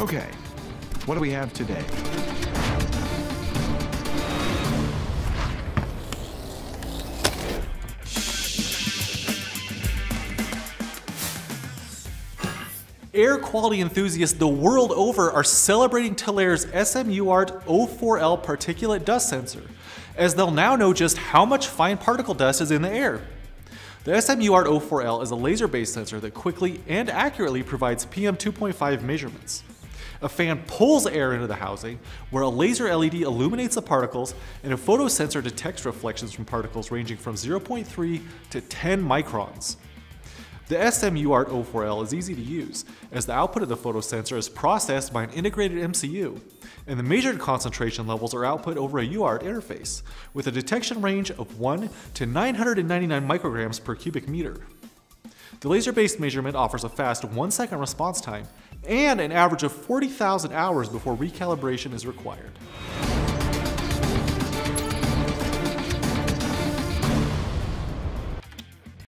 Okay, what do we have today? Air quality enthusiasts the world over are celebrating Telaire's SMUART 04L particulate dust sensor, as they'll now know just how much fine particle dust is in the air. The SMUART 04L is a laser-based sensor that quickly and accurately provides PM 2.5 measurements. A fan pulls air into the housing, where a laser LED illuminates the particles, and a photosensor detects reflections from particles ranging from 0.3 to 10 microns. The SMUART 04L is easy to use, as the output of the photosensor is processed by an integrated MCU, and the measured concentration levels are output over a UART interface, with a detection range of 1 to 999 micrograms per cubic meter. The laser-based measurement offers a fast one second response time and an average of 40,000 hours before recalibration is required.